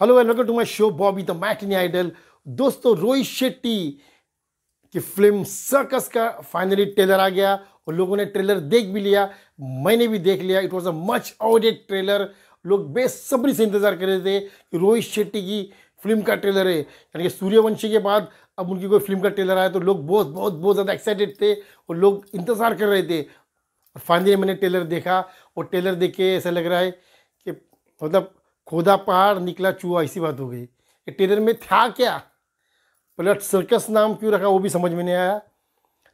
Hello and welcome to my show Bobby the matinee idol दोस्तों, रोहित शेट्टी की film Cirkus का finally trailer आ गया और लोगों ने ट्रेलर देख भी लिया, मैंने भी देख लिया। It was a much awaited trailer लोग बेसब्री से इंतज़ार कर रहे थे कि रोहित शेट्टी की फ़िल्म का ट्रेलर है। यानी कि सूर्यवंशी के बाद अब उनकी कोई फ़िल्म का ट्रेलर आया तो लोग बहुत बहुत बहुत ज़्यादा एक्साइटेड थे और लोग इंतज़ार कर रहे थे। फाइनली मैंने ट्रेलर देखा और ट्रेलर देख के ऐसा लग रहा है कि मतलब खोदा पहाड़ निकला चूहा, ऐसी बात हो गई। ये ट्रेलर में था क्या? पलट सर्कस नाम क्यों रखा, वो भी समझ में नहीं आया।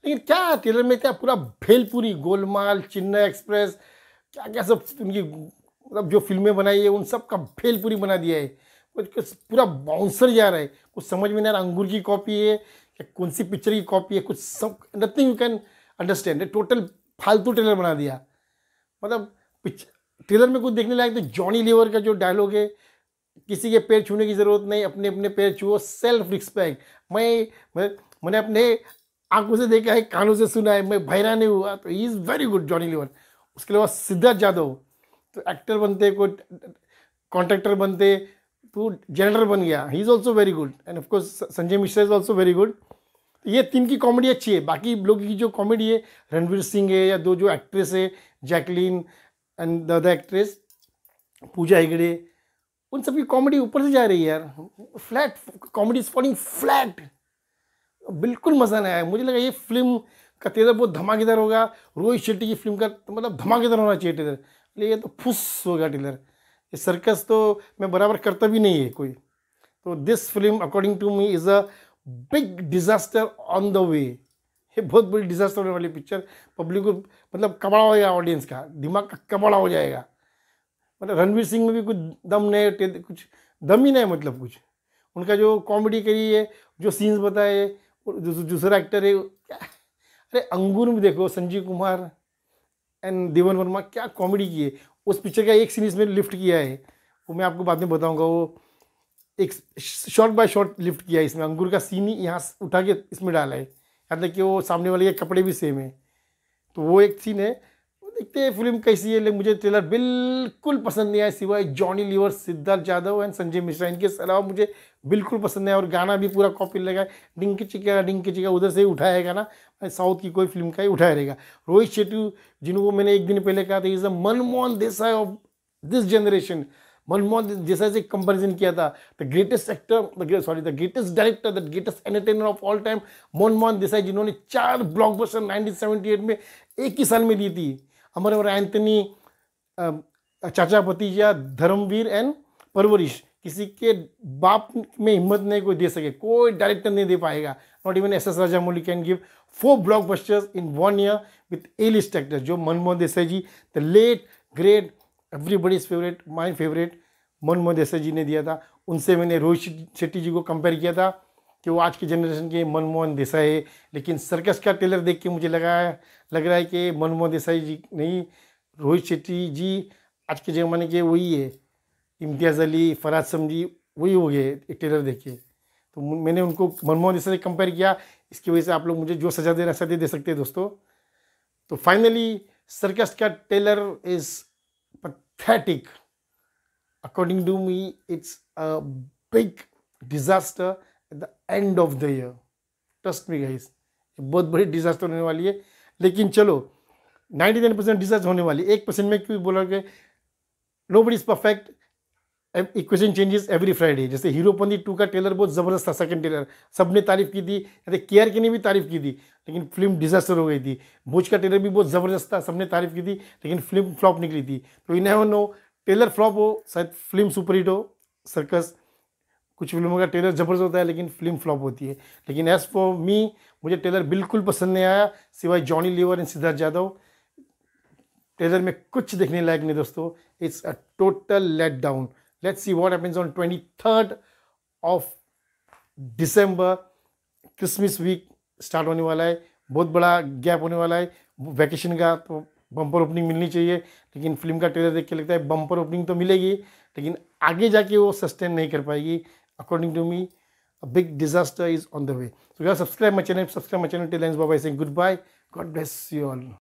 लेकिन क्या ट्रेलर में क्या पूरा भेलपुरी, गोलमाल चेन्नई एक्सप्रेस क्या क्या सब उनकी मतलब जो फ़िल्में बनाई है, उन सब का भेलपुरी बना दिया है। कुछ पूरा बाउंसर जा रहा है। कुछ समझ में नहीं आ रहा, अंगूर की कॉपी है, या कौन सी पिक्चर की कॉपी है, कुछ सब nothing you can understand total फालतू ट्रेलर बना दिया। मतलब ट्रेलर में कुछ देखने लायक तो जॉनी लीवर का जो डायलॉग है किसी के पैर छूने की ज़रूरत नहीं अपने अपने पैर छुओ सेल्फ रिस्पेक्ट मैं, मैंने अपने आँखों से देखा है कानों से सुना है मैं भैरा नहीं हुआ तो he is very good Johnny Lever. उसके अलावा सिद्धार्थ जादव तो एक्टर बनते कोई कॉन्ट्रैक्टर बनते तो जनरल बन गया he is also very good and of course Sanjay Mishra is also very good ये तीन की कॉमेडी अच्छी है बाकी लोगों की जो कॉमेडी है रणवीर सिंह है या दो जो एक्ट्रेस है Jacqueline and the actress Pooja Hegde, उन सबकी कॉमेडी ऊपर से जा रही है यार। Flat, comedy is falling flat. बिल्कुल मज़ा नहीं आया। मुझे लगा ये फ़िल्म का ट्रेलर बहुत धमाकेदार होगा। रोहित शेट्टी की फ़िल्म का तो मतलब धमाकेदार होना चाहिए ट्रेलर लेकिन ये तो फुस हो गया ट्रेलर ये सर्कस तो मैं बराबर करता भी नहीं है कोई। तो this film according to me is a big disaster on the way ये बहुत बड़ी डिज़ास्टर होने वाली पिक्चर पब्लिक को मतलब कबाड़ा हो जाएगा ऑडियंस का, दिमाग का कबाड़ा हो जाएगा। मतलब रणवीर सिंह में भी कुछ दम नहीं कुछ दम ही नहीं मतलब कुछ। उनका जो कॉमेडी करी है, जो सीन्स बताए दूसरा एक्टर है, क्या? अरे अंगूर में देखो, संजीव कुमार एंड देवन वर्मा क्या कॉमेडी की है उस पिक्चर का एक सीन इसमें लिफ्ट किया है। वो मैं आपको बाद में बताऊँगा, वो एक शॉर्ट बाय शॉर्ट लिफ्ट किया है इसमें। अंगूर का सीन ही यहाँ उठा के इसमें डाला है। तक कि वो सामने वाले के कपड़े भी सेम है। तो वो एक सीन है। देखते हैं फ़िल्म कैसी है। लेकिन मुझे ट्रेलर बिल्कुल पसंद नहीं आया, सिवाय जॉनी लीवर सिद्धार्थ यादव एंड संजय मिश्रा। इनके अलावा मुझे बिल्कुल पसंद नहीं आया और गाना भी पूरा कॉपी लगा डिंक चिका डिंक चिका उधर से ही उठाया गाना साउथ की कोई फ़िल्म का ही उठाया रहेगा। रोहित शेट्टी, जिनको मैंने एक दिन पहले कहा था is a Manmohan Desai of this generation Manmohan Desai से कंपेरिजन किया था the greatest actor sorry the greatest director the greatest entertainer of all time Manmohan Desai जिन्होंने चार ब्लॉकबस्टर 1978 में एक ही साल में दी थी। अमर हमारे एंथनी चाचा भतीजा, धर्मवीर एंड परवरिश, किसी के बाप में हिम्मत नहीं कोई दे सके, कोई डायरेक्टर नहीं दे पाएगा। Not even S S Rajamouli can give four blockbusters in one year with A list actor जो Manmohan Desai ji the late great everybody's favourite my favourite Manmohan Desai ji ने दिया था। उनसे मैंने रोहित शेट्टी जी को कंपेयर किया था कि वो आज की जनरेशन के मनमोहन देसाई है। लेकिन सर्कस का ट्रेलर देख के मुझे लगा लग रहा है कि मनमोहन देसाई जी नहीं, रोहित शेट्टी जी आज के ज़माने के वही है। इम्तियाज़ अली, फराज समझी, वही हो गए ट्रेलर देख के। तो मैंने उनको मनमोहन देसाई से कंपेयर किया। इसकी वजह से आप लोग मुझे जो सजा दे रहे सजा दे सकते हैं दोस्तों। तो फाइनली सर्कस का trailer is pathetic according to me it's a big disaster at the end of the year trust me guys बहुत बड़ी डिजास्टर होने वाली है। लेकिन चलो 99 परसेंट डिजास्टर होने वाली एक परसेंट में क्यों बोला गया? Nobody is perfect equation changes every Friday जैसे हीरोपंदी टू का ट्रेलर बहुत ज़बरदस्त था सेकंड ट्रेलर सबने तारीफ़ की थी। अरे केयर की ने भी तारीफ़ की थी, लेकिन फ़िल्म डिजास्टर हो गई थी। भोज का ट्रेलर भी बहुत ज़बरदस्त था सबने तारीफ़ की थी, लेकिन फ़िल्म फ्लॉप निकली थी। तो इन नो ट्रेलर फ्लॉप हो, शायद फ़िल्म सुपर हिट हो सर्कस कुछ फ़िल्मों का ट्रेलर ज़बरदस्त होता है, लेकिन फ़िल्म फ्लॉप होती है। लेकिन एज़ फॉर मी मुझे ट्रेलर बिल्कुल पसंद नहीं आया, सिवाय जॉनी लीवर एंड सिद्धार्थ यादव ट्रेलर में कुछ देखने लायक नहीं दोस्तों। It's a total let down see what happens on twenty third of December Christmas week start होने वाला है बहुत बड़ा गैप होने वाला है वैकेशन का तो बम्पर ओपनिंग मिलनी चाहिए लेकिन फ़िल्म का ट्रेलर देख के लगता है बम्पर ओपनिंग तो मिलेगी लेकिन आगे जाके वो सस्टेन नहीं कर पाएगी according to me, a big disaster is on the way. So guys, subscribe my channel, subscribe my channel. Till ends, bye bye. Saying goodbye. God bless you all.